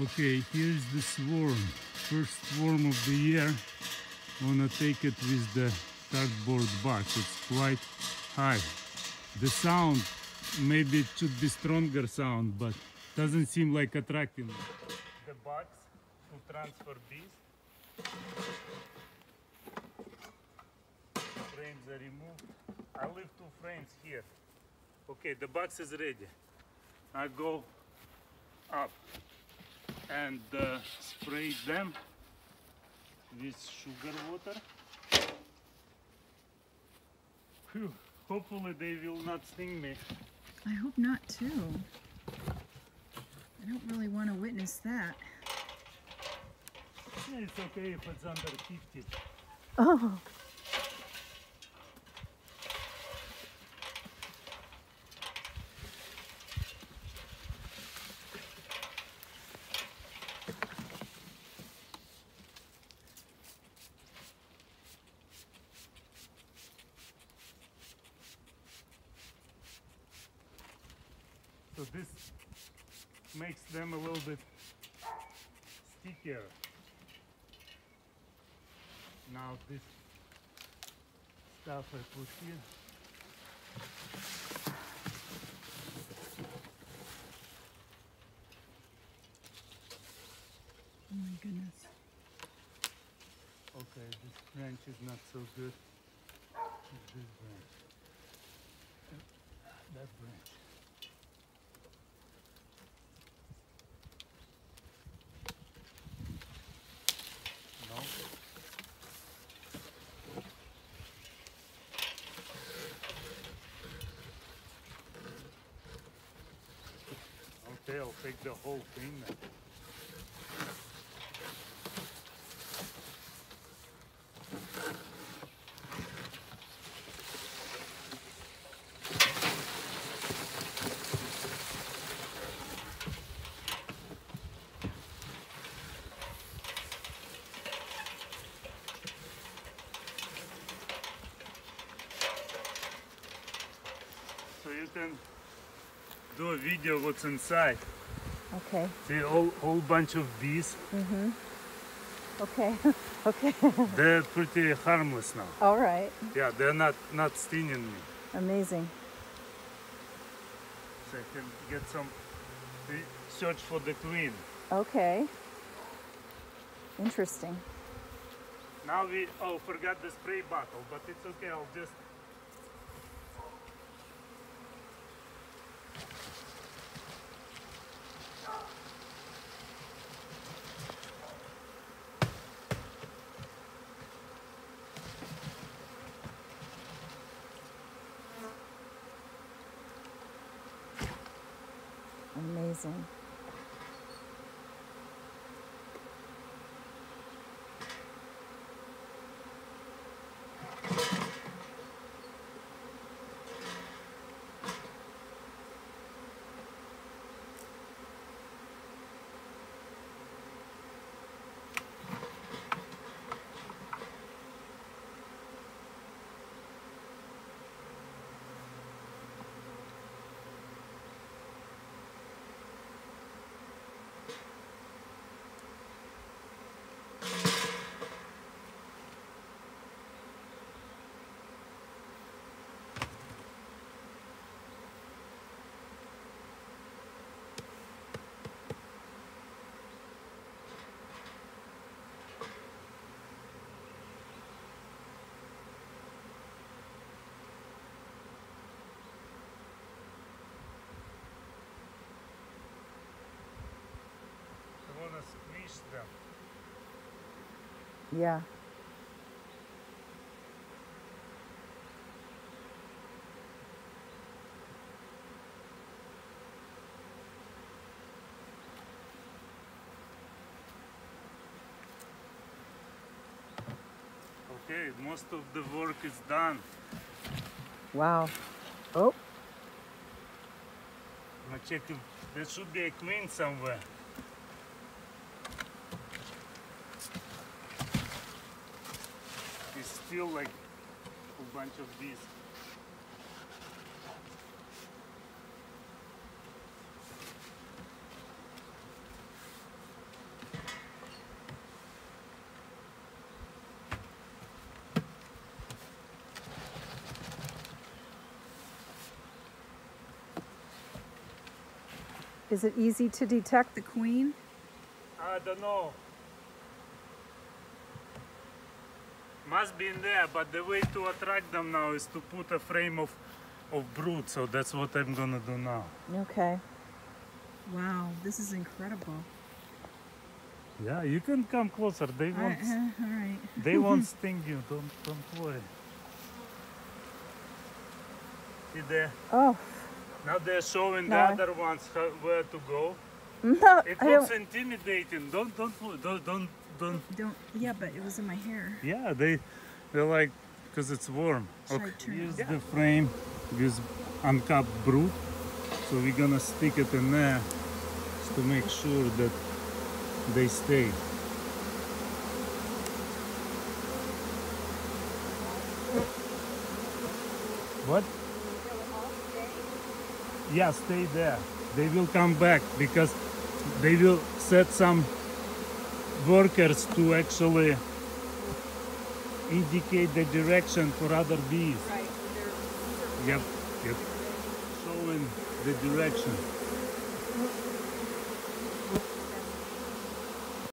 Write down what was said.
Okay, here's the swarm. First swarm of the year. Wanna take it with the cardboard box. It's quite high. The sound, maybe it should be stronger sound, but doesn't seem like attracting. The box to transfer bees. Frames are removed. I leave two frames here. Okay, the box is ready. I go up and uh, spray them with sugar water. Phew, hopefully they will not sting me. I hope not too. I don't really want to witness that. Yeah, it's okay if it's under 50. Oh. This makes them a little bit stickier. Now this stuff I put here. Oh my goodness. Okay, this branch is not so good. This branch. Uh, That branch. No? I'll take the whole thing then. So you can do a video what's inside. Okay. See a whole, whole bunch of bees. Mhm. Okay. okay. They're pretty harmless now. All right. Yeah, they're not not stinging me. Amazing. So I can get some search for the queen. Okay. Interesting. Now we oh forgot the spray bottle, but it's okay. I'll just Amazing. I wanna squeeze them. Yeah. Okay, most of the work is done. Wow. Oh. I'm gonna check if there should be a queen somewhere. feel like a bunch of these. Is it easy to detect the queen? I don't know. Must be in there, but the way to attract them now is to put a frame of, of brood, so that's what I'm gonna do now. Okay. Wow, this is incredible. Yeah, you can come closer. They won't. right, uh, all right. They won't sting you. Don't don't worry. See there? Oh, Now they're showing No. the other ones how, where to go. No, It I looks don't. intimidating. Don't don't don't don't don't. Don't. Yeah, but it was in my hair. Yeah, they they're like because it's warm. Should Okay, here's on? the frame with uncapped brood. So we're gonna stick it in there just to make sure that they stay. What? Yeah, stay there. They will come back because they will set some workers to actually indicate the direction for other bees. Right. Yep, yep. Showing the direction.